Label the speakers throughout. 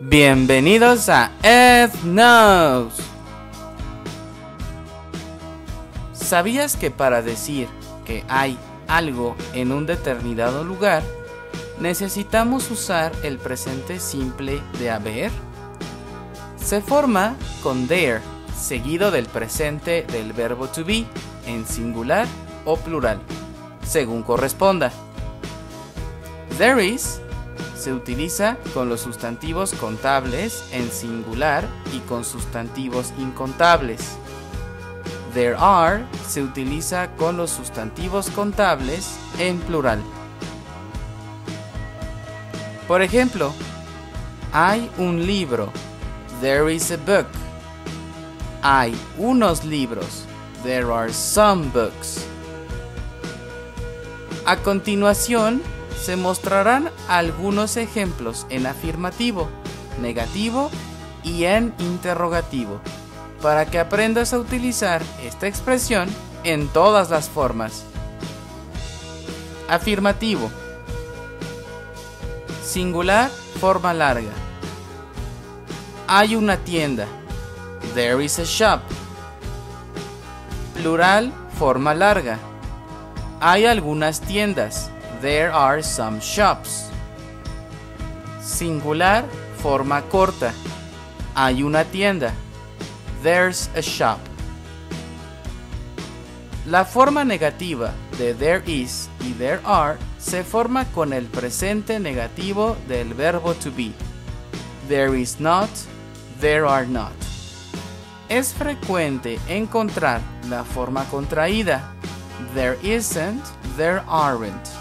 Speaker 1: Bienvenidos a Knows. ¿Sabías que para decir que hay algo en un determinado lugar, necesitamos usar el presente simple de haber? Se forma con there, seguido del presente del verbo to be, en singular o plural, según corresponda. There is se utiliza con los sustantivos contables en singular y con sustantivos incontables. There are se utiliza con los sustantivos contables en plural. Por ejemplo, hay un libro. There is a book. Hay unos libros. There are some books. A continuación, se mostrarán algunos ejemplos en afirmativo, negativo y en interrogativo, para que aprendas a utilizar esta expresión en todas las formas. Afirmativo. Singular, forma larga. Hay una tienda. There is a shop. Plural, forma larga. Hay algunas tiendas. There are some shops. Singular, forma corta. Hay una tienda. There's a shop. La forma negativa de there is y there are se forma con el presente negativo del verbo to be. There is not, there are not. Es frecuente encontrar la forma contraída. There isn't, there aren't.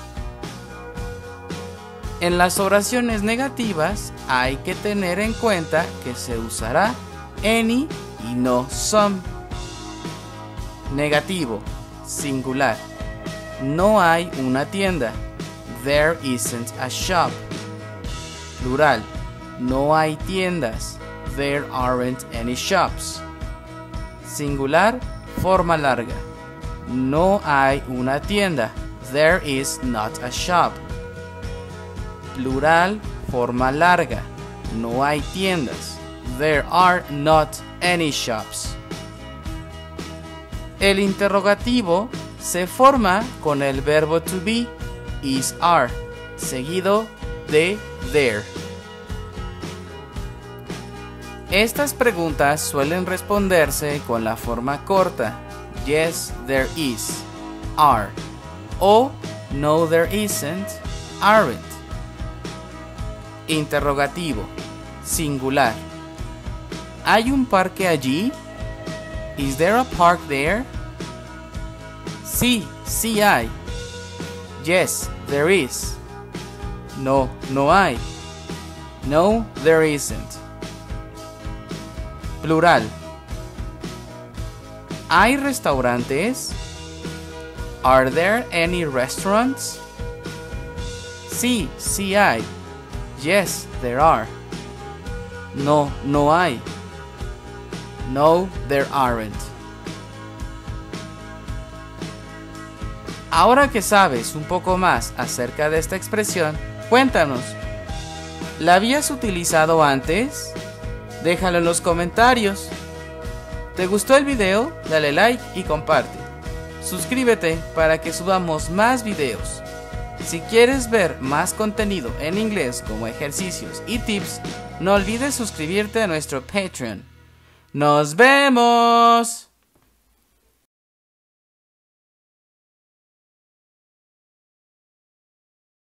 Speaker 1: En las oraciones negativas hay que tener en cuenta que se usará any y no some. Negativo, singular. No hay una tienda. There isn't a shop. Plural. No hay tiendas. There aren't any shops. Singular, forma larga. No hay una tienda. There is not a shop plural, forma larga. No hay tiendas. There are not any shops. El interrogativo se forma con el verbo to be, is are, seguido de there. Estas preguntas suelen responderse con la forma corta, yes, there is, are, o no, there isn't, aren't. Interrogativo. Singular. ¿Hay un parque allí? Is there a park there? Sí, sí hay. Yes, there is. No, no hay. No, there isn't. Plural. ¿Hay restaurantes? Are there any restaurants? Sí, sí hay. Yes, there are. No, no hay. No, there aren't. Ahora que sabes un poco más acerca de esta expresión, cuéntanos. ¿La habías utilizado antes? Déjalo en los comentarios. ¿Te gustó el video? Dale like y comparte. Suscríbete para que subamos más videos. Si quieres ver más contenido en inglés como ejercicios y tips, no olvides suscribirte a nuestro Patreon. ¡Nos vemos!